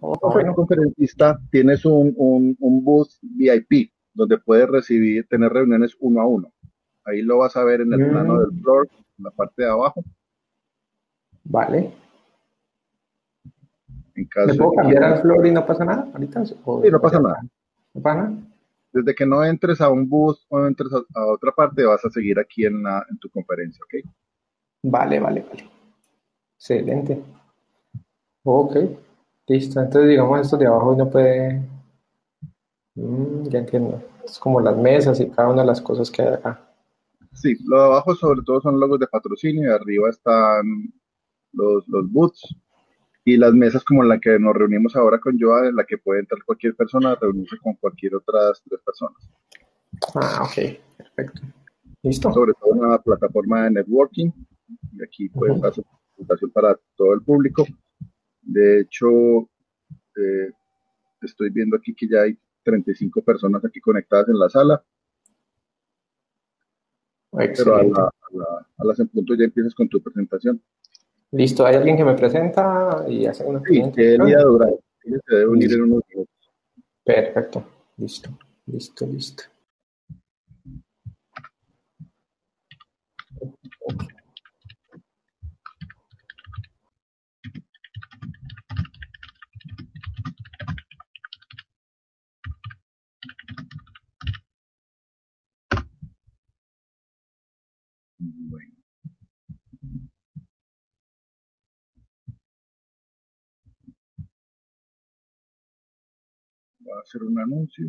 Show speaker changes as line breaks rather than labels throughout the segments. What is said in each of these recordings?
Oh, bueno. conferencista, tienes un, un, un booth VIP donde puedes recibir, tener reuniones uno a uno. Ahí lo vas a ver en el plano del mm. floor, en la parte de abajo.
Vale. En caso ¿Me puedo cambiar al floor y no pasa nada ahorita?
sí, no pasa nada. ¿No pasa nada? Desde que no entres a un bus o entres a, otra parte, vas a seguir aquí en, la, en tu conferencia, ¿ok?
Vale, vale, vale. Excelente. Ok, listo. Entonces, digamos, esto de abajo no puede... Mm, ya entiendo. Es como las mesas y cada una de las cosas que hay acá.
Sí, lo de abajo sobre todo son logos de patrocinio y arriba están los, los boots y las mesas como la que nos reunimos ahora con Joa, en la que puede entrar cualquier persona a reunirse con cualquier otras tres personas.
Ah, ok, perfecto. Listo.
Sobre todo una plataforma de networking, y aquí puede estar su presentación para todo el público. De hecho, eh, estoy viendo aquí que ya hay 35 personas aquí conectadas en la sala. Pero a, a las en punto ya empiezas con tu presentación.
Listo, ¿hay alguien que me presenta y hace una
Sí, que día dura. Se debe unir en unos minutos.
Perfecto, listo, listo, listo.
Hacer un anuncio.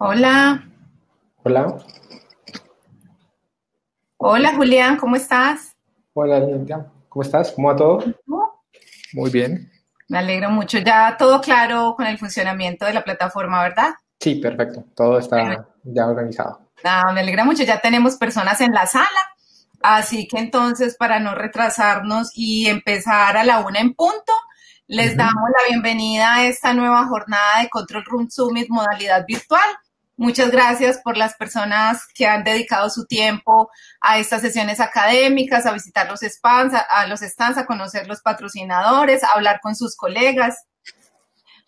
Hola.
Hola.
Hola Julián, ¿cómo estás?
Hola Linda, ¿cómo estás? ¿Cómo va todo? Muy bien.
Me alegro mucho. Ya todo claro con el funcionamiento de la plataforma, ¿verdad?
Sí, perfecto. Todo está ya organizado.
Ah, me alegra mucho. Ya tenemos personas en la sala. Así que entonces, para no retrasarnos y empezar a la una en punto, les damos la bienvenida a esta nueva jornada de Control Room Summit modalidad virtual. Muchas gracias por las personas que han dedicado su tiempo a estas sesiones académicas, a visitar los stands, a, los stands, a conocer los patrocinadores, a hablar con sus colegas,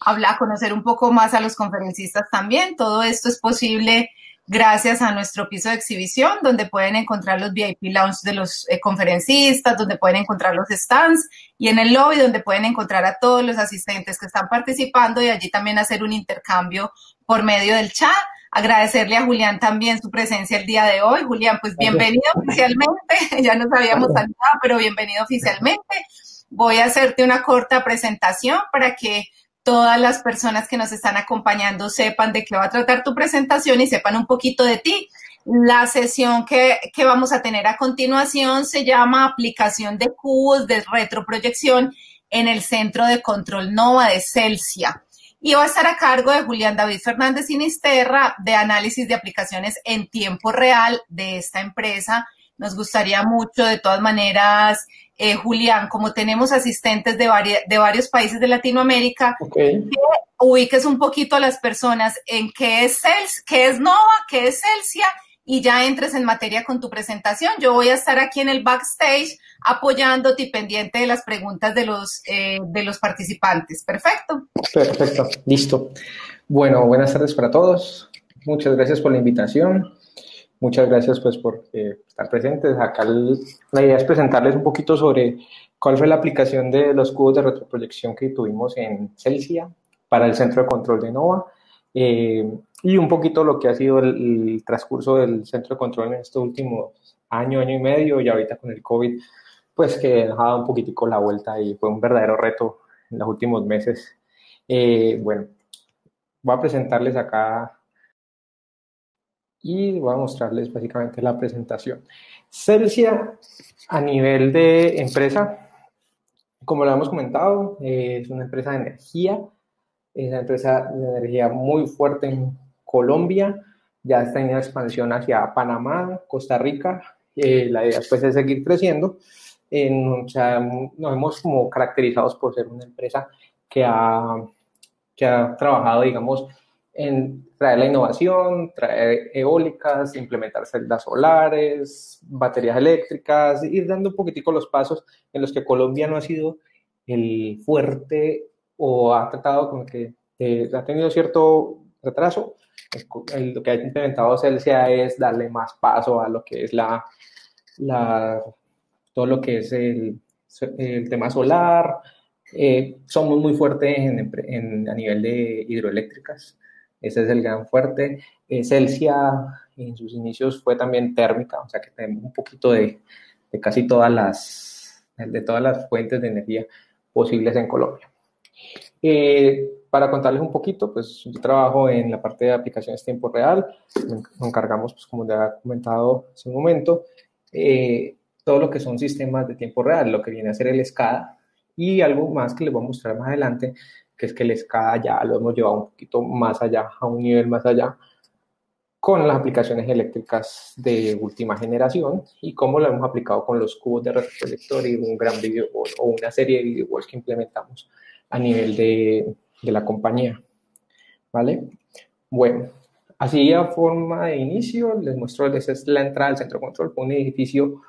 a, hablar, conocer un poco más a los conferencistas también. Todo esto es posible gracias a nuestro piso de exhibición, donde pueden encontrar los VIP lounge de los eh, conferencistas, donde pueden encontrar los stands y en el lobby donde pueden encontrar a todos los asistentes que están participando y allí también hacer un intercambio por medio del chat. Agradecerle a Julián también su presencia el día de hoy. Julián, pues bienvenido oficialmente. ya nos habíamos saludado, pero bienvenido oficialmente. Voy a hacerte una corta presentación para que todas las personas que nos están acompañando sepan de qué va a tratar tu presentación y sepan un poquito de ti. La sesión que, que vamos a tener a continuación se llama aplicación de cubos de retroproyección en el Centro de Control NOVA de Celsia. Y va a estar a cargo de Julián David Fernández Sinisterra de análisis de aplicaciones en tiempo real de esta empresa. Nos gustaría mucho, de todas maneras, eh, Julián, como tenemos asistentes de, de varios países de Latinoamérica, que ubiques un poquito a las personas en qué es Cels, qué es Nova, qué es Celsia y ya entres en materia con tu presentación. Yo voy a estar aquí en el backstage apoyándote y pendiente de las preguntas de los, eh, de los participantes. Perfecto.
Perfecto, listo. Bueno, buenas tardes para todos. Muchas gracias por la invitación. Muchas gracias pues por eh, estar presentes. Acá la idea es presentarles un poquito sobre cuál fue la aplicación de los cubos de retroproyección que tuvimos en Celsia para el centro de control de NOVA eh, y un poquito lo que ha sido el, transcurso del centro de control en estos últimos año, año y medio y ahorita con el COVID, pues que ha dado un poquitico la vuelta y fue un verdadero reto en los últimos meses. Eh, bueno, voy a presentarles acá y voy a mostrarles básicamente la presentación. Celsia, a nivel de empresa, como lo hemos comentado, eh, es una empresa de energía, es una empresa de energía muy fuerte en Colombia, ya está en expansión hacia Panamá, Costa Rica, eh, la idea pues, es seguir creciendo. Nos hemos como caracterizados por ser una empresa que ha, que ha trabajado, digamos, en traer la innovación, traer eólicas, implementar celdas solares, baterías eléctricas, ir dando un poquitico los pasos en los que Colombia no ha sido el fuerte o ha tratado con que eh, ha tenido cierto retraso. Lo que ha implementado Celsia es darle más paso a lo que es la, la todo lo que es el, el tema solar. Eh, somos muy fuertes en, en, a nivel de hidroeléctricas. Ese es el gran fuerte. Eh, Celsia en sus inicios fue también térmica, o sea que tenemos un poquito de, de casi todas las, de todas las fuentes de energía posibles en Colombia. Eh, para contarles un poquito, pues yo trabajo en la parte de aplicaciones tiempo real, nos encargamos, pues como ya he comentado hace un momento, eh, todo lo que son sistemas de tiempo real, lo que viene a ser el SCADA y algo más que les voy a mostrar más adelante, que es que el SCADA ya lo hemos llevado un poquito más allá, a un nivel más allá, con las aplicaciones eléctricas de última generación y cómo lo hemos aplicado con los cubos de retroproyector y un gran video o una serie de video que implementamos a nivel de, de la compañía. ¿Vale? Bueno, así a forma de inicio, les muestro, esa es la entrada al centro de control, un edificio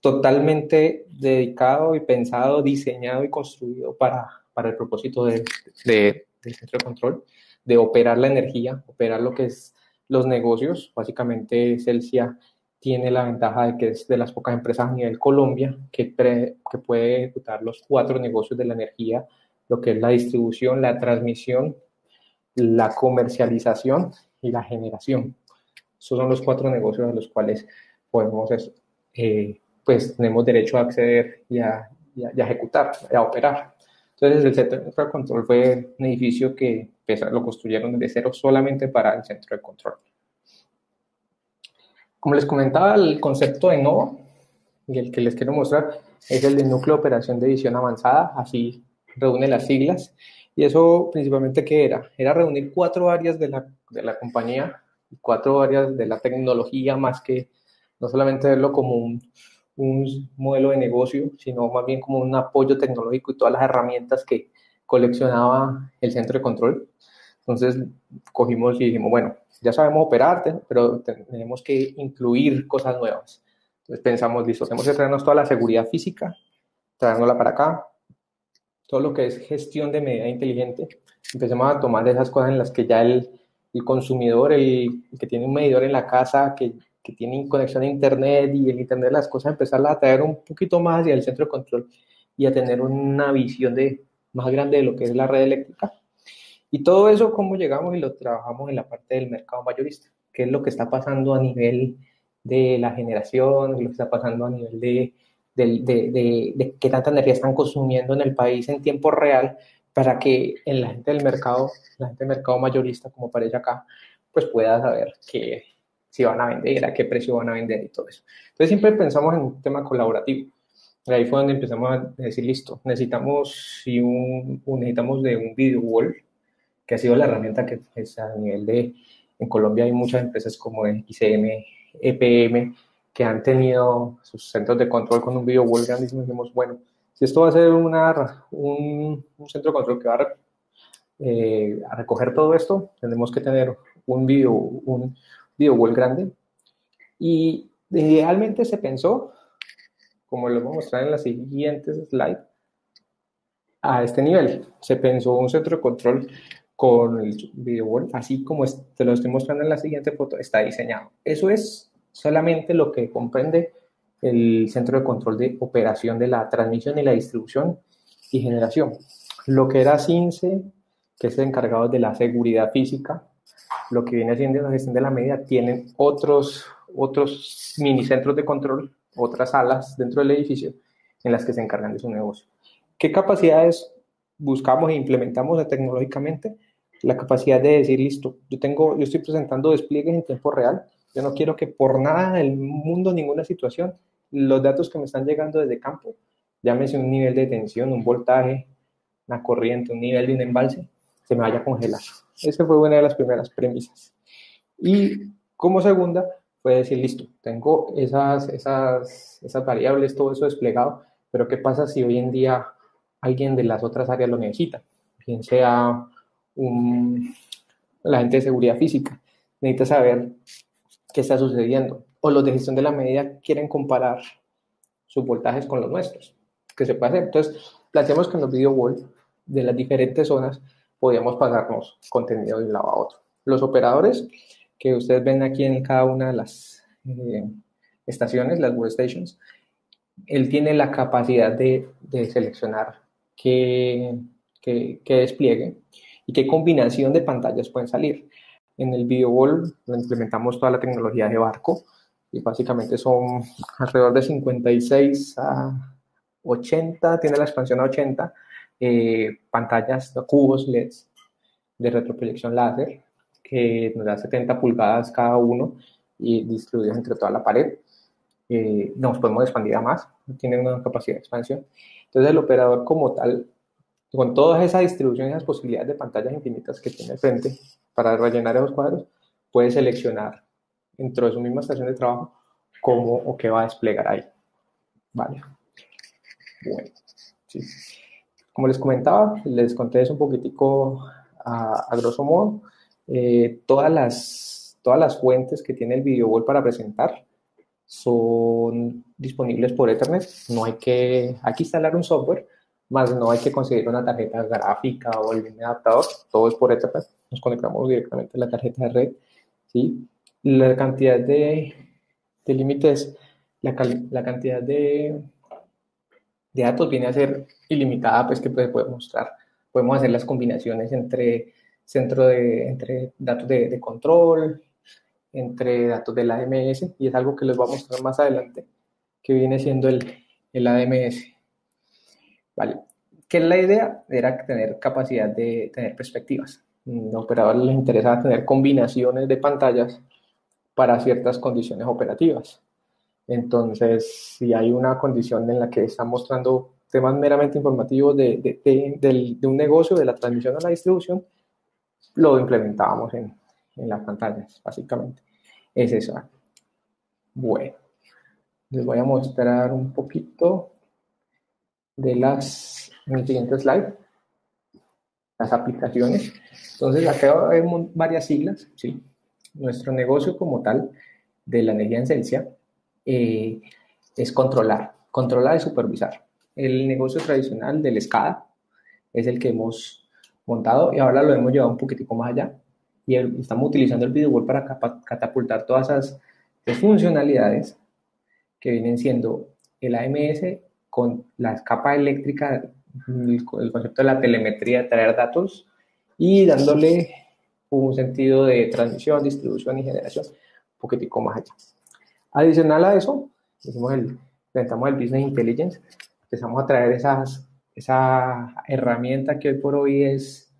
totalmente dedicado y pensado, diseñado y construido para para el propósito de, del centro de control, de operar la energía, operar lo que es los negocios. Básicamente, Celsia tiene la ventaja de que es de las pocas empresas a nivel Colombia que puede ejecutar los cuatro negocios de la energía, lo que es la distribución, la transmisión, la comercialización y la generación. Esos son los cuatro negocios a los cuales podemos, eh, pues tenemos derecho a acceder y a, y a ejecutar, a operar. Entonces el centro de control fue un edificio que lo construyeron de cero solamente para el centro de control. Como les comentaba, el concepto de NOVA, y el que les quiero mostrar, es el de Núcleo de Operación de Visión Avanzada, así reúne las siglas. Y eso principalmente, ¿qué era? Era reunir cuatro áreas de la, de la compañía, cuatro áreas de la tecnología, más que no solamente verlo como un, un modelo de negocio, sino más bien como un apoyo tecnológico y todas las herramientas que coleccionaba el centro de control. Entonces cogimos y dijimos, bueno, ya sabemos operarte, pero tenemos que incluir cosas nuevas. Entonces pensamos, listo, tenemos que traernos toda la seguridad física, traernosla para acá, todo lo que es gestión de medida inteligente. Empecemos a tomar esas cosas en las que ya el, el consumidor, el, que tiene un medidor en la casa, que, que, tiene conexión a Internet y el Internet de las cosas, empezarla a traer un poquito más hacia el centro de control y a tener una visión de, más grande de lo que es la red eléctrica. Y todo eso, cómo llegamos y lo trabajamos en la parte del mercado mayorista, qué es lo que está pasando a nivel de la generación, lo que está pasando a nivel de, de, de, de, qué tanta energía están consumiendo en el país en tiempo real para que en la gente del mercado, la gente del mercado mayorista, como parece acá, pues pueda saber que si van a vender, a qué precio van a vender y todo eso. Entonces siempre pensamos en un tema colaborativo. Ahí fue donde empezamos a decir, listo, necesitamos, si un, necesitamos de un video wall, que ha sido la herramienta que es pues, a nivel de, en Colombia hay muchas empresas como ICM, EPM, que han tenido sus centros de control con un video wall grandísimo. Dijimos, bueno, si esto va a ser una, un, un centro de control que va a, eh, a, recoger todo esto, tenemos que tener un video, un video wall grande. Y idealmente se pensó, como lo voy a mostrar en las siguientes slides, a este nivel. Se pensó un centro de control con el video wall, así como te lo estoy mostrando en la siguiente foto, está diseñado. Eso es solamente lo que comprende el centro de control de operación de la transmisión y la distribución y generación. Lo que era CINCE, que es el encargado de la seguridad física, lo que viene haciendo la gestión de la media, tienen otros, otros mini centros de control, otras salas dentro del edificio en las que se encargan de su negocio. ¿Qué capacidades buscamos e implementamos tecnológicamente? La capacidad de decir, listo, yo, tengo, yo estoy presentando despliegues en tiempo real, yo no quiero que por nada del mundo, ninguna situación, los datos que me están llegando desde campo, llámese un nivel de tensión, un voltaje, una corriente, un nivel de un embalse, se me vaya a congelar. Esa fue una de las primeras premisas. Y como segunda, fue decir, listo, tengo esas, esas, esas variables, todo eso desplegado, pero ¿qué pasa si hoy en día alguien de las otras áreas lo necesita? Bien sea un, la gente de seguridad física, necesita saber qué está sucediendo. O los de gestión de la medida quieren comparar sus voltajes con los nuestros, que se puede hacer. Entonces, planteamos que en los video wall de las diferentes zonas podíamos pasarnos contenido de un lado a otro. Los operadores que ustedes ven aquí en cada una de las eh, estaciones, las workstations, él tiene la capacidad de, de seleccionar qué, qué, qué despliegue y qué combinación de pantallas pueden salir. En el video wall implementamos toda la tecnología de barco y básicamente son alrededor de 56 a 80, tiene la expansión a 80 eh, pantallas, cubos LEDs de retroproyección láser que nos da 70 pulgadas cada uno y distribuidos entre toda la pared. Eh, nos podemos expandir a más, tiene una capacidad de expansión. Entonces el operador como tal, con toda esa distribución y esas posibilidades de pantallas infinitas que tiene frente, para rellenar esos cuadros, puede seleccionar dentro de su misma estación de trabajo cómo o qué va a desplegar ahí. Vale. Bueno, sí. Como les comentaba, les conté eso un poquitico a, grosso modo. Eh, todas, las, todas las fuentes que tiene el video para presentar son disponibles por Ethernet. No hay que, hay que instalar un software, más no hay que conseguir una tarjeta gráfica o el adaptador. Todo es por Ethernet nos conectamos directamente a la tarjeta de red, ¿sí? La cantidad de, de límites, la, la, cantidad de, datos viene a ser ilimitada, pues que puede, puede mostrar. Podemos hacer las combinaciones entre centro de, entre datos de, de control, entre datos del AMS, y es algo que les voy a mostrar más adelante, que viene siendo el, el ADMS. Vale. ¿Qué es la idea? Era tener capacidad de tener perspectivas. A operadores les interesaba tener combinaciones de pantallas para ciertas condiciones operativas. Entonces, si hay una condición en la que está mostrando temas meramente informativos de, de, un negocio, de la transmisión a la distribución, lo implementábamos en, en las pantallas, básicamente. Es eso. Bueno, les voy a mostrar un poquito de las, en el siguiente slide, las aplicaciones. Entonces, acá vemos varias siglas, ¿sí? Nuestro negocio como tal de la energía en Celsia eh, es controlar, controlar y supervisar. El negocio tradicional del SCADA es el que hemos montado y ahora lo hemos llevado un poquitico más allá y estamos utilizando el video para catapultar todas esas funcionalidades que vienen siendo el AMS con la capa eléctrica, el, concepto de la telemetría, de traer datos y dándole un sentido de transmisión, distribución y generación un poquitico más allá. Adicional a eso, hicimos el, inventamos el Business Intelligence, empezamos a traer esas, esa herramienta que hoy por hoy es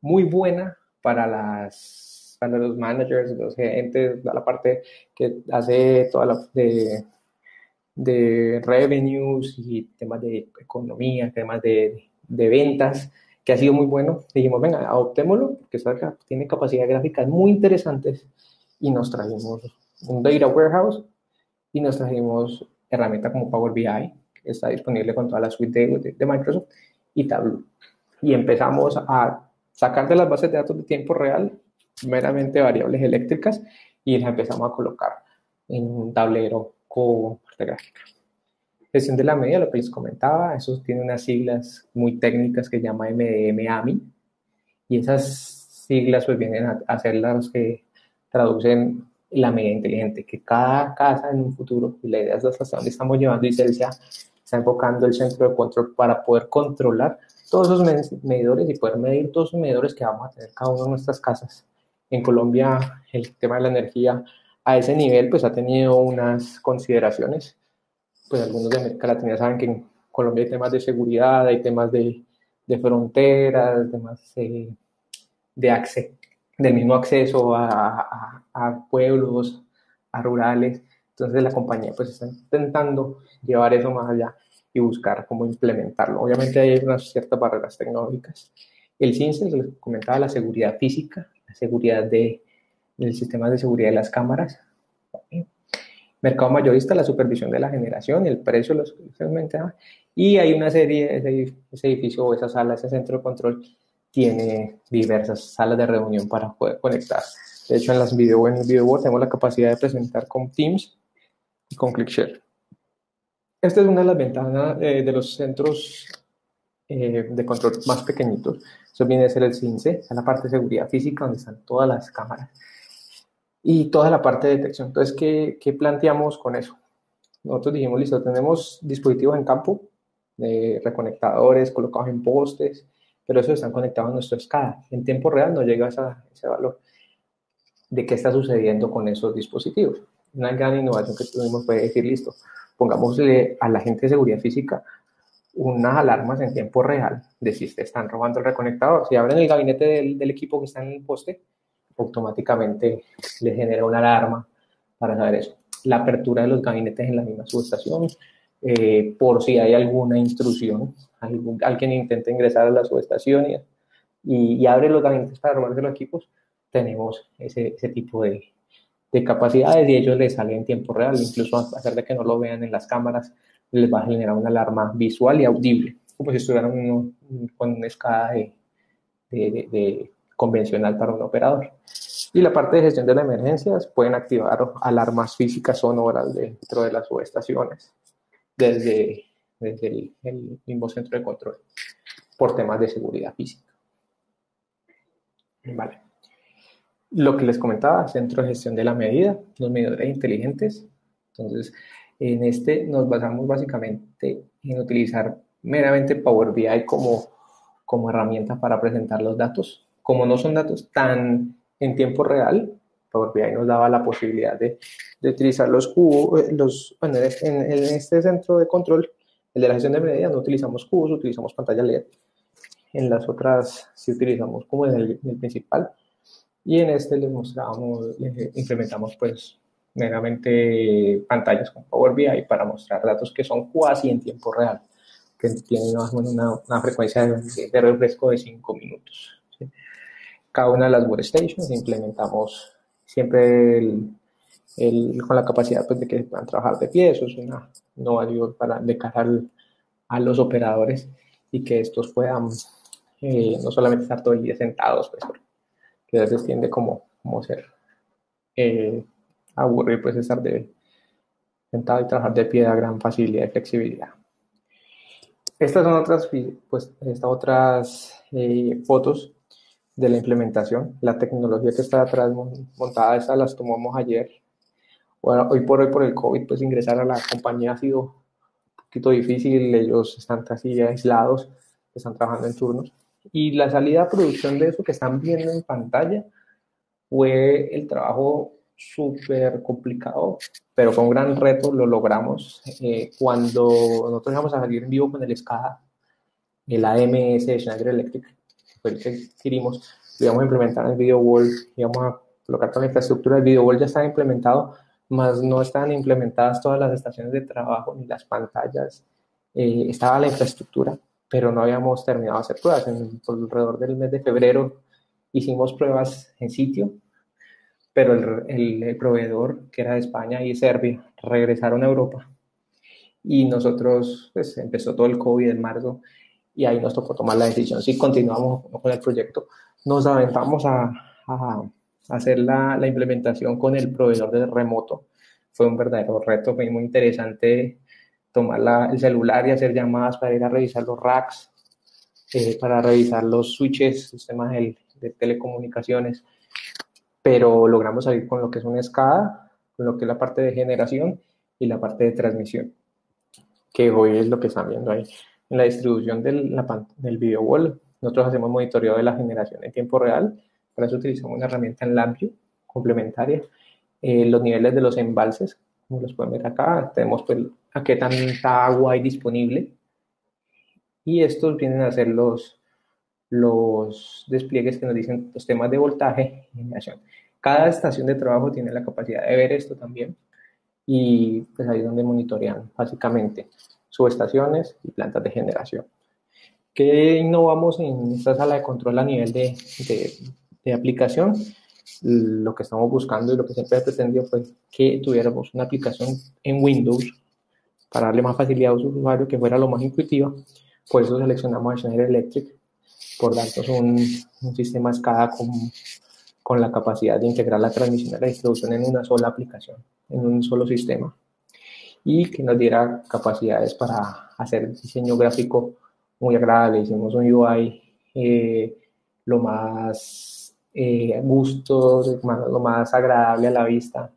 muy buena para, las, para los managers, los gerentes, la parte que hace toda la de, de revenues y temas de economía, temas de, de ventas, que ha sido muy bueno. Dijimos, venga, adoptémoslo, porque tiene capacidades gráficas muy interesantes y nos trajimos un Data Warehouse y nos trajimos herramientas como Power BI, que está disponible con toda la suite de, Microsoft, y Tableau. Y empezamos a sacar de las bases de datos de tiempo real meramente variables eléctricas y las empezamos a colocar en un tablero con gráfica. Gestión de la medida, lo que les comentaba, eso tiene unas siglas muy técnicas que se llama MDM AMI, y esas siglas pues vienen a, ser las que traducen la medida inteligente, que cada casa en un futuro, y la idea es hasta dónde estamos llevando y Celsia está enfocando el centro de control para poder controlar todos esos medidores y poder medir todos los medidores que vamos a tener cada uno en nuestras casas. En Colombia, el tema de la energía a ese nivel, pues ha tenido unas consideraciones. Pues algunos de América Latina saben que en Colombia hay temas de seguridad, hay temas de, de fronteras, temas de, de acceso del mismo acceso a, a, pueblos, a rurales. Entonces la compañía pues está intentando llevar eso más allá y buscar cómo implementarlo. Obviamente hay unas ciertas barreras tecnológicas. El CINCE, les comentaba, la seguridad física, la seguridad de, del sistema de seguridad de las cámaras. Mercado mayorista, la supervisión de la generación el precio, los y hay una serie, ese, edificio o esa sala, ese centro de control tiene diversas salas de reunión para poder conectar. De hecho, en las video, en el video tenemos la capacidad de presentar con Teams y con ClickShare. Esta es una de las ventanas eh, de los centros eh, de control más pequeñitos. Eso viene a ser el CINCE, es la parte de seguridad física donde están todas las cámaras y toda la parte de detección. Entonces, ¿qué, qué planteamos con eso? Nosotros dijimos, listo, tenemos dispositivos en campo, de reconectadores colocados en postes, pero eso están conectados a nuestro SCADA. En tiempo real no llega a ese valor de qué está sucediendo con esos dispositivos. Una gran innovación que tuvimos fue decir, listo, pongámosle a la gente de seguridad física unas alarmas en tiempo real de si te están robando el reconectador. Si abren el gabinete del, del equipo que está en el poste, automáticamente le genera una alarma para saber eso. La apertura de los gabinetes en la misma subestación, eh, por si hay alguna intrusión, alguien intenta ingresar a la subestación y, y, abre los gabinetes para robarse los equipos, tenemos ese, ese tipo de, de, capacidades y ellos les salen en tiempo real, incluso a pesar de que no lo vean en las cámaras, les va a generar una alarma visual y audible, como si estuvieran con una escala de, de, de, convencional para un operador. Y la parte de gestión de las emergencias pueden activar alarmas físicas sonoras dentro de las subestaciones desde, desde el, mismo centro de control por temas de seguridad física. Vale. Lo que les comentaba, centro de gestión de la medida, los medidores inteligentes. Entonces, en este nos basamos básicamente en utilizar meramente Power BI como, como herramienta para presentar los datos. Como no son datos tan en tiempo real, Power BI nos daba la posibilidad de, de utilizar los cubos, eh, los, bueno, en, este centro de control El de la gestión de medidas no utilizamos cubos, utilizamos pantalla LED. En las otras sí utilizamos como en el, el principal. Y en este les mostramos, les implementamos pues meramente pantallas con Power BI para mostrar datos que son cuasi en tiempo real, que tienen más o menos una, una frecuencia de, de, refresco de 5 minutos. Cada una de las workstations implementamos siempre el, el, con la capacidad pues, de que puedan trabajar de pie, eso es una novedad para de cara al, a los operadores y que estos puedan eh, no solamente estar todo el día sentados, pues, que a veces tiende como, como ser eh, pues estar de, sentado y trabajar de pie da gran facilidad y flexibilidad. Estas son otras, pues, estas otras eh, fotos de la implementación. La tecnología que está atrás montada, estas las tomamos ayer. Bueno, hoy por hoy por el COVID, pues ingresar a la compañía ha sido un poquito difícil. Ellos están casi aislados, están trabajando en turnos. Y la salida a producción de eso que están viendo en pantalla fue el trabajo súper complicado, pero fue un gran reto, lo logramos. Eh, cuando nosotros íbamos a salir en vivo con el SCADA, el AMS de Schneider Electric, que adquirimos, lo íbamos a implementar en el Video Wall, íbamos a colocar toda la infraestructura. El Video Wall ya estaba implementado, más no estaban implementadas todas las estaciones de trabajo ni las pantallas. Eh, estaba la infraestructura, pero no habíamos terminado de hacer pruebas. En, por alrededor del mes de febrero hicimos pruebas en sitio, pero el, el, el, proveedor, que era de España y Serbia, regresaron a Europa. Y nosotros, pues empezó todo el COVID en marzo y ahí nos tocó tomar la decisión si continuamos con el proyecto. Nos aventamos a, a hacer la, la, implementación con el proveedor de remoto. Fue un verdadero reto, fue muy interesante tomar la, el celular y hacer llamadas para ir a revisar los racks, eh, para revisar los switches, sistemas de, de, telecomunicaciones, pero logramos salir con lo que es una escada, con lo que es la parte de generación y la parte de transmisión, que hoy es lo que están viendo ahí. En la distribución del, la, del video wall, nosotros hacemos monitoreo de la generación en tiempo real, para eso utilizamos una herramienta en LabVIEW complementaria, eh, los niveles de los embalses, como los pueden ver acá, tenemos pues a qué tanta agua hay disponible. Y estos vienen a ser los, despliegues que nos dicen los temas de voltaje y generación. Cada estación de trabajo tiene la capacidad de ver esto también. Y pues ahí es donde monitorean básicamente subestaciones y plantas de generación. ¿Qué innovamos en esta sala de control a nivel de, de, aplicación? lo que estamos buscando y lo que siempre he pretendido fue que tuviéramos una aplicación en Windows para darle más facilidad a su usuario, que fuera lo más intuitiva. Por eso seleccionamos a Schneider Electric, por darnos un, un sistema SCADA con, con la capacidad de integrar la transmisión y la distribución en una sola aplicación, en un solo sistema, y que nos diera capacidades para hacer diseño gráfico muy agradable. Hicimos un UI eh, lo más eh, gusto, lo más agradable a la vista.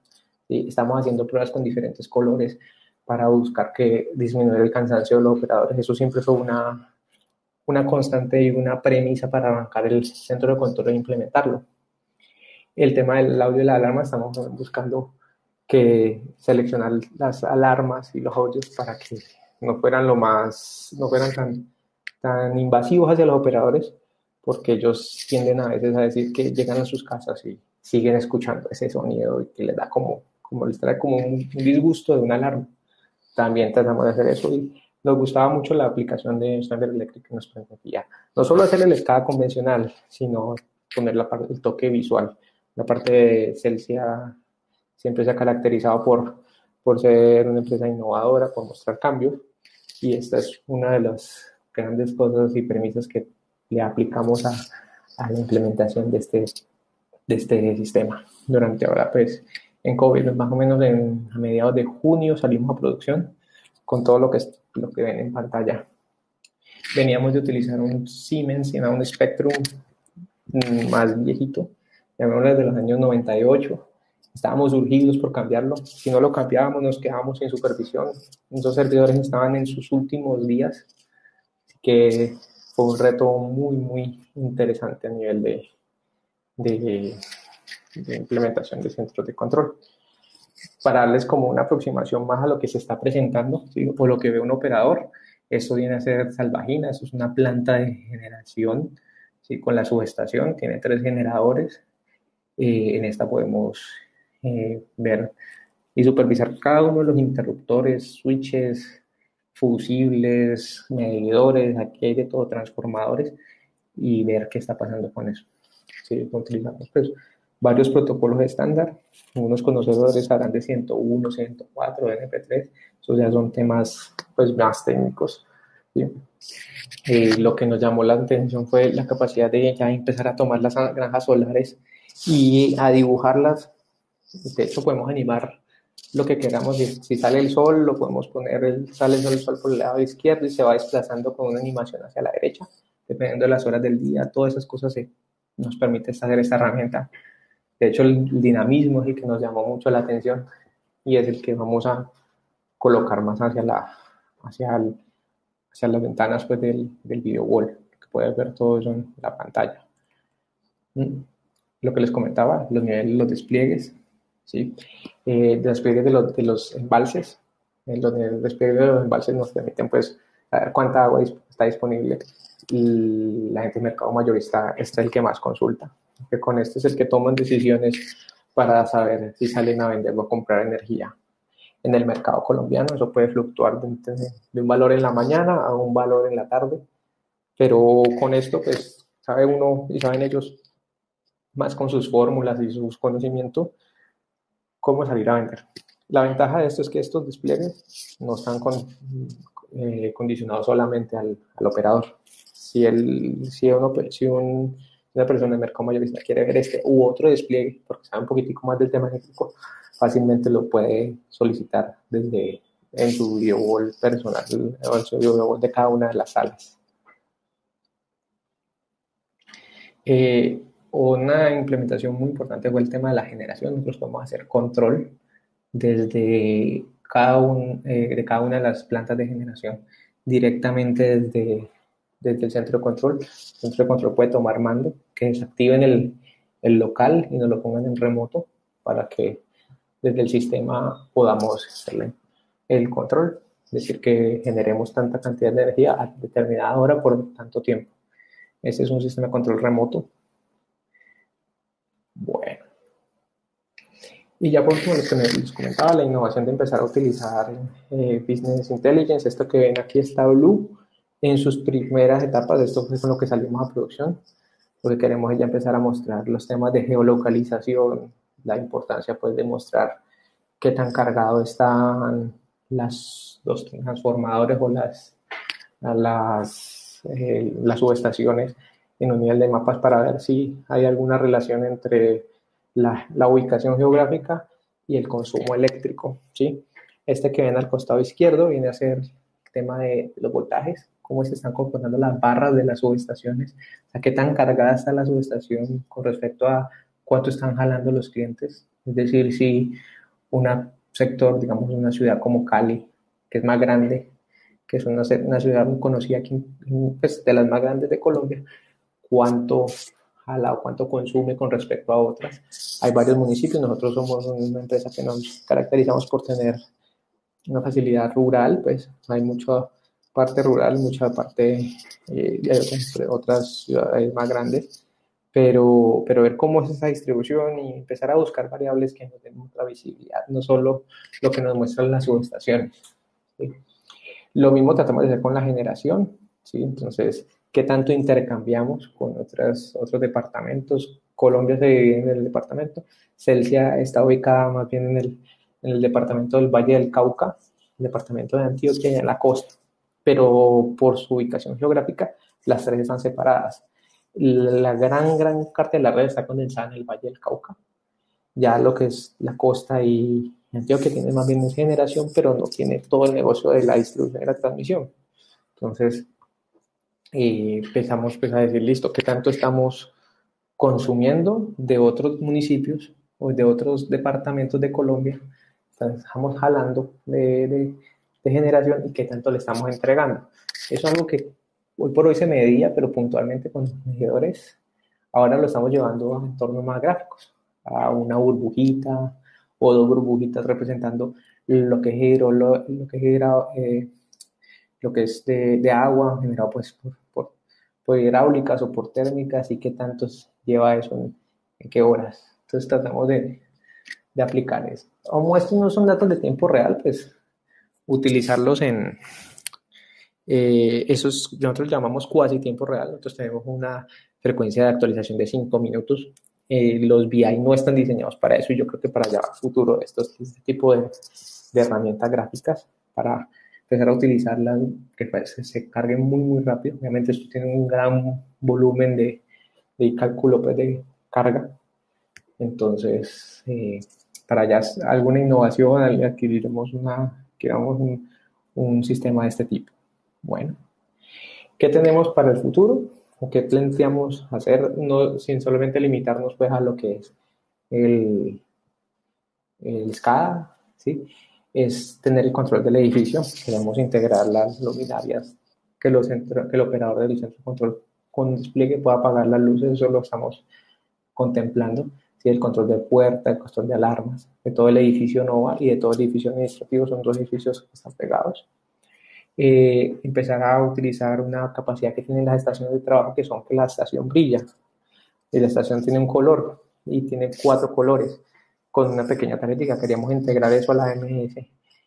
¿sí? Estamos haciendo pruebas con diferentes colores para buscar que disminuir el cansancio de los operadores. Eso siempre fue una, una constante y una premisa para arrancar el centro de control e implementarlo. El tema del audio y la alarma, estamos buscando que seleccionar las alarmas y los audios para que no fueran lo más, no fueran tan, tan invasivos hacia los operadores, porque ellos tienden a veces a decir que llegan a sus casas y siguen escuchando ese sonido y que les da como, como les trae como un, disgusto de una alarma también tratamos de hacer eso y nos gustaba mucho la aplicación de Schneider Electric que nos permitía no solo hacer el escala convencional, sino poner la parte, el toque visual. La parte de Celsia siempre se ha caracterizado por, por ser una empresa innovadora, por mostrar cambios y esta es una de las grandes cosas y premisas que le aplicamos a, a la implementación de este, de este sistema. Durante ahora, pues, en COVID, más o menos en, a mediados de junio salimos a producción con todo lo que, lo que ven en pantalla. Veníamos de utilizar un Siemens, era un Spectrum más viejito, llamémoslo de los años 98. Estábamos urgidos por cambiarlo. Si no lo cambiábamos, nos quedábamos sin supervisión. Esos servidores estaban en sus últimos días, que fue un reto muy, muy interesante a nivel de, de de implementación de centros de control. Para darles como una aproximación más a lo que se está presentando ¿sí? o lo que ve un operador, Esto viene a ser Salvagina, eso es una planta de generación ¿sí? con la subestación, tiene tres generadores. Eh, en esta podemos eh, ver y supervisar cada uno de los interruptores, switches, fusibles, medidores, aquí hay de todo, transformadores, y ver qué está pasando con eso. Sí, utilizamos pues, varios protocolos estándar, unos conocedores sabrán de 101, 104, NP3, esos ya son temas pues, más técnicos. Eh, lo que nos llamó la atención fue la capacidad de ya empezar a tomar las granjas solares y a dibujarlas. De hecho, podemos animar lo que queramos. Si sale el sol, lo podemos poner, el, sale el sol por el lado izquierdo y se va desplazando con una animación hacia la derecha, dependiendo de las horas del día. Todas esas cosas nos permite hacer esta herramienta. De hecho, el dinamismo es el que nos llamó mucho la atención y es el que vamos a colocar más hacia, la, hacia, hacia las ventanas pues, del, del video wall, que puedes ver todo eso en la pantalla. Mm. Lo que les comentaba, los niveles, los despliegues, ¿sí? Eh, despliegue de, los, de los embalses. Eh, los despliegues de los embalses nos permiten pues saber cuánta agua está disponible y la gente del mercado mayorista este es el que más consulta. Que con este es el que toman decisiones para saber si salen a vender o comprar energía. En el mercado colombiano eso puede fluctuar de, de un valor en la mañana a un valor en la tarde, pero con esto pues sabe uno y saben ellos más con sus fórmulas y sus conocimientos cómo salir a vender. La ventaja de esto es que estos despliegues no están eh, condicionados solamente al, operador. Si, el, si, uno, si una persona de mercado mayorista quiere ver este u otro despliegue, porque sabe un poquitico más del tema eléctrico, fácilmente lo puede solicitar desde en su video wall personal o en su video wall de cada una de las salas. Eh, una implementación muy importante fue el tema de la generación. Nosotros podemos hacer control desde cada, eh, una de las plantas de generación directamente desde, el centro de control. El centro de control puede tomar mando, que desactiven el, el local y nos lo pongan en remoto para que desde el sistema podamos hacerle el control, es decir, que generemos tanta cantidad de energía a determinada hora por tanto tiempo. Ese es un sistema de control remoto bueno. Y ya por último, les, les comentaba la innovación de empezar a utilizar eh, Business Intelligence. Esto que ven aquí está Blue en sus primeras etapas. Esto fue con lo que salimos a producción. Lo que queremos es ya empezar a mostrar los temas de geolocalización, la importancia pues de mostrar qué tan cargado están las, los transformadores o las, las, eh, las subestaciones en un nivel de mapas para ver si hay alguna relación entre la, ubicación geográfica y el consumo eléctrico. ¿sí? Este que ven al costado izquierdo viene a ser el tema de los voltajes, cómo se están comportando las barras de las subestaciones, o sea, qué tan cargada está la subestación con respecto a cuánto están jalando los clientes. Es decir, si un sector, digamos, una ciudad como Cali, que es más grande, que es una, una ciudad muy conocida aquí, pues, de las más grandes de Colombia, cuánto jala o cuánto consume con respecto a otras. Hay varios municipios, nosotros somos una empresa que nos caracterizamos por tener una facilidad rural, pues hay mucha parte rural, mucha parte eh, de otras ciudades más grandes, pero, pero ver cómo es esa distribución y empezar a buscar variables que nos den otra visibilidad, no solo lo que nos muestran las subestaciones. Lo mismo tratamos de hacer con la generación, ¿sí? entonces qué tanto intercambiamos con otras, otros departamentos. Colombia se divide en el departamento, Celsia está ubicada más bien en el, en el departamento del Valle del Cauca, el departamento de Antioquia en la costa, pero por su ubicación geográfica las tres están separadas. La gran, gran parte de la red está condensada en el Valle del Cauca. Ya lo que es la costa y Antioquia tiene más bien generación, pero no tiene todo el negocio de la distribución y la transmisión. Entonces, y empezamos pues, a decir, listo, ¿qué tanto estamos consumiendo de otros municipios o de otros departamentos de Colombia? Estamos jalando de, de, de generación y qué tanto le estamos entregando. Eso es algo que hoy por hoy se medía, pero puntualmente con medidores. Ahora lo estamos llevando a entornos más gráficos, a una burbujita o dos burbujitas representando lo que es, lo, lo que es eh, lo que es de, agua generado pues por, por, hidráulicas o por térmicas y qué tantos lleva eso, en, qué horas. Entonces tratamos de, de aplicar eso. Como estos no son datos de tiempo real, pues utilizarlos en eh, esos, nosotros llamamos cuasi tiempo real, nosotros tenemos una frecuencia de actualización de 5 minutos. Eh, los BI no están diseñados para eso y yo creo que para allá futuro estos, este tipo de, de herramientas gráficas para empezar a utilizarlas, que pues, se carguen muy, muy rápido. Obviamente esto tiene un gran volumen de, de cálculo pues, de carga. Entonces, eh, para allá alguna innovación, adquiriremos una, un, un sistema de este tipo. Bueno, ¿qué tenemos para el futuro? ¿O qué planteamos hacer no, sin solamente limitarnos pues, a lo que es el, el SCADA, ¿sí? Es tener el control del edificio. Queremos integrar las luminarias que, los que el operador del centro de control con despliegue pueda apagar las luces, eso lo estamos contemplando. ¿sí? El control de puerta, el control de alarmas, de todo el edificio NOVA y de todo el edificio administrativo, son dos edificios que están pegados. Eh, empezar a utilizar una capacidad que tienen las estaciones de trabajo, que son que la estación brilla. Y la estación tiene un color y tiene cuatro colores con una pequeña taretica. Queríamos integrar eso a la MS.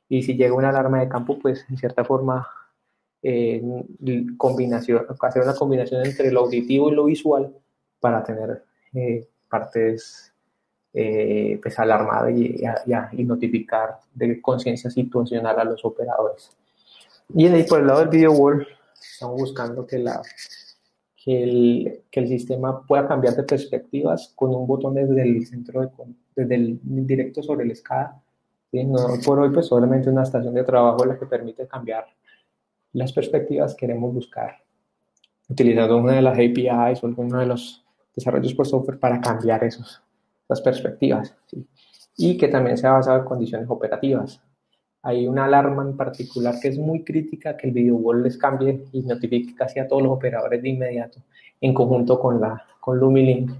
Y si llega una alarma de campo, pues en cierta forma eh, combinación, hacer una combinación entre lo auditivo y lo visual para tener eh, partes eh, pues alarmadas y, y, notificar de conciencia situacional a los operadores. Y ahí por el lado del video wall, estamos buscando que la que el, que el sistema pueda cambiar de perspectivas con un botón desde el centro de, desde el directo sobre el SCADA. No, por hoy, pues solamente una estación de trabajo la que permite cambiar las perspectivas queremos buscar utilizando una de las APIs o alguno de los desarrollos por software para cambiar esos, esas perspectivas. Y que también sea basado en condiciones operativas hay una alarma en particular que es muy crítica que el video wall les cambie y notifique casi a todos los operadores de inmediato en conjunto con, la, con Lumilink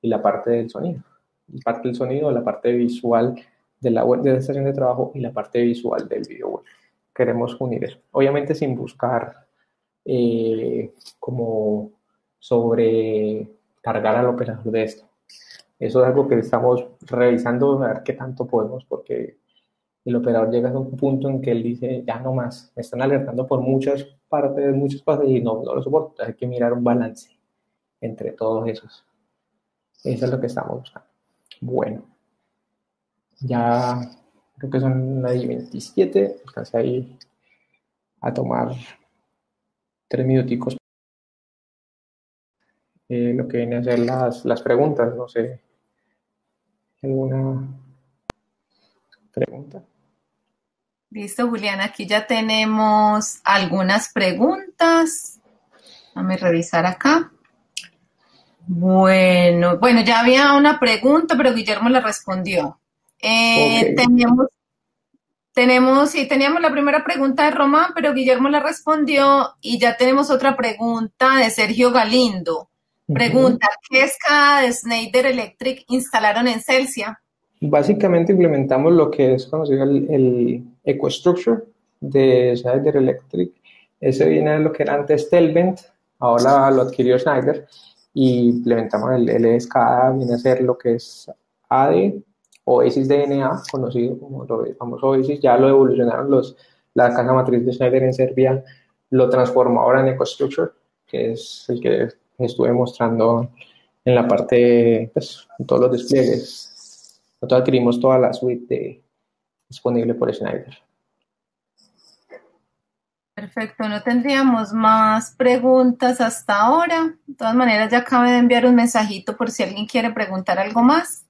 y la parte del sonido. La parte del sonido, la parte visual de la, web de la estación de trabajo y la parte visual del video wall. Queremos unir eso. Obviamente sin buscar eh, como sobrecargar al operador de esto. Eso es algo que estamos revisando, a ver qué tanto podemos, porque el operador llega a un punto en que él dice, ya no más, me están alertando por muchas partes, muchas partes y no, no lo soporto. Hay que mirar un balance entre todos esos. Eso es lo que estamos buscando. Bueno, ya creo que son las 27, alcancé ahí a tomar tres minuticos. Eh, lo que viene a ser las, las preguntas, no sé, ¿alguna pregunta?
Listo, Julián, aquí ya tenemos algunas preguntas. Déjame revisar acá. Bueno, bueno, ya había una pregunta, pero Guillermo la respondió. Eh, Teníamos, tenemos, sí, teníamos la primera pregunta de Román, pero Guillermo la respondió y ya tenemos otra pregunta de Sergio Galindo. Pregunta, ¿qué escala de Schneider Electric instalaron en Celsia?
Básicamente implementamos lo que es conocido el, el EcoStructure de Schneider Electric. Ese viene de lo que era antes Telvent, ahora lo adquirió Schneider y implementamos el LSK, viene a ser lo que es AD, Oasis DNA, conocido como lo famoso Oasis, ya lo evolucionaron los, la casa matriz de Schneider en Serbia, lo transformó ahora en EcoStructure, que es el que estuve mostrando en la parte, pues, en todos los despliegues nosotros adquirimos toda la suite disponible por Schneider.
Perfecto, no tendríamos más preguntas hasta ahora. De todas maneras, ya acabé de enviar un mensajito por si alguien quiere preguntar algo más.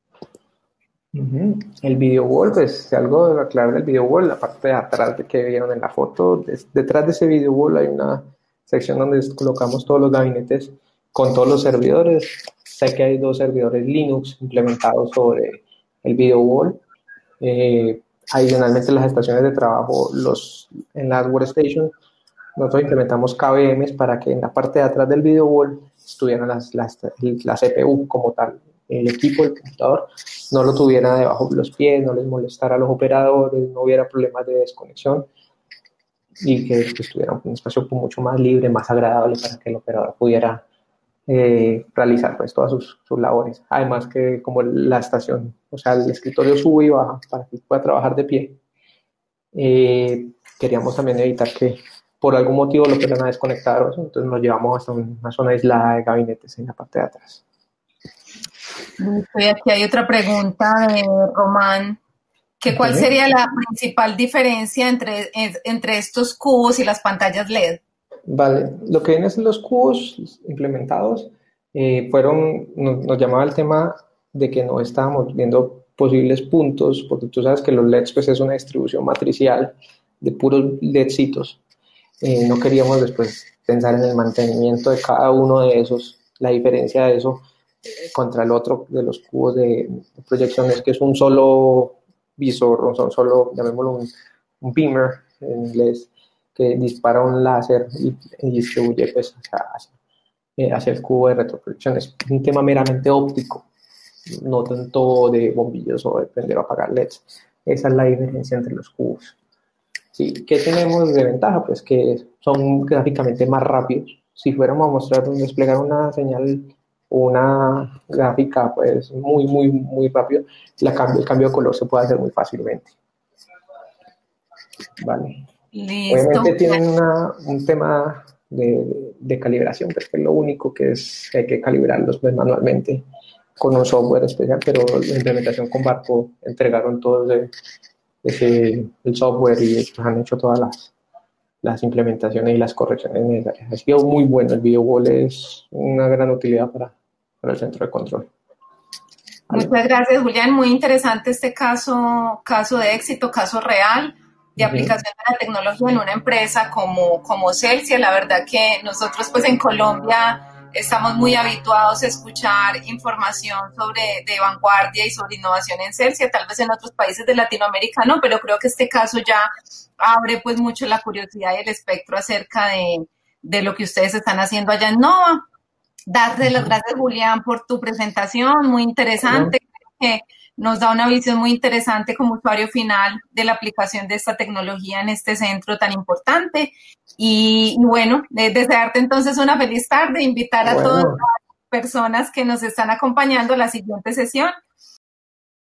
El video wall, pues algo de aclarar del video wall, la parte de atrás de que vieron en la foto, detrás de ese video wall hay una sección donde colocamos todos los gabinetes con todos los servidores. Sé que hay dos servidores Linux implementados sobre el video wall. Eh, adicionalmente, las estaciones de trabajo, los, en las workstations, nosotros implementamos KVMs para que en la parte de atrás del video wall estuvieran las, la CPU como tal. El equipo, el computador, no lo tuviera debajo de los pies, no les molestara a los operadores, no hubiera problemas de desconexión. y que estuviera un espacio mucho más libre, más agradable para que el operador pudiera eh, realizar pues todas sus, sus, labores. Además que como la estación, o sea, el escritorio sube y baja para que pueda trabajar de pie, eh, queríamos también evitar que por algún motivo lo fueran a desconectar, entonces nos llevamos hasta una zona aislada de gabinetes en la parte de atrás.
Aquí hay otra pregunta de Román. Que ¿Cuál sería la principal diferencia entre, entre estos cubos y las pantallas LED?
Vale, lo que vienen los cubos implementados eh, fueron, nos, llamaba el tema de que no estábamos viendo posibles puntos, porque tú sabes que los LEDs pues, es una distribución matricial de puros LEDcitos. Eh, no queríamos después pensar en el mantenimiento de cada uno de esos, la diferencia de eso eh, contra el otro de los cubos de, proyecciones, que es un solo visor, son solo, llamémoslo un, beamer en inglés, que dispara un láser y, distribuye pues hacia, eh, hacia, el cubo de retroproyección. Es un tema meramente óptico, no tanto de bombillos o de prender o apagar LEDs. Esa es la diferencia entre los cubos. ¿Sí? ¿Qué tenemos de ventaja? Pues que son gráficamente más rápidos. Si fuéramos a mostrar, desplegar una señal una gráfica pues muy, muy, muy rápido, la cambio, el cambio de color se puede hacer muy fácilmente. Vale. Obviamente tienen un tema de, de, calibración, pero es lo único que es hay que calibrarlos pues, manualmente con un software especial, pero la implementación con Barco entregaron todo ese, el software y ellos han hecho todas las, las implementaciones y las correcciones necesarias. Ha sido muy bueno, el video es una gran utilidad para, para el centro de control.
Muchas gracias, Julián. Muy interesante este caso, caso de éxito, caso real de aplicación de la tecnología en una empresa como, como Celsia. La verdad que nosotros pues en Colombia estamos muy habituados a escuchar información sobre de vanguardia y sobre innovación en Celsia, tal vez en otros países de Latinoamérica no, pero creo que este caso ya abre pues mucho la curiosidad y el espectro acerca de, de lo que ustedes están haciendo allá en Nova. Darte las gracias, Julián, por tu presentación, muy interesante, que nos da una visión muy interesante como usuario final de la aplicación de esta tecnología en este centro tan importante. Y, bueno, desearte entonces una feliz tarde, invitar a todas las personas que nos están acompañando a la siguiente sesión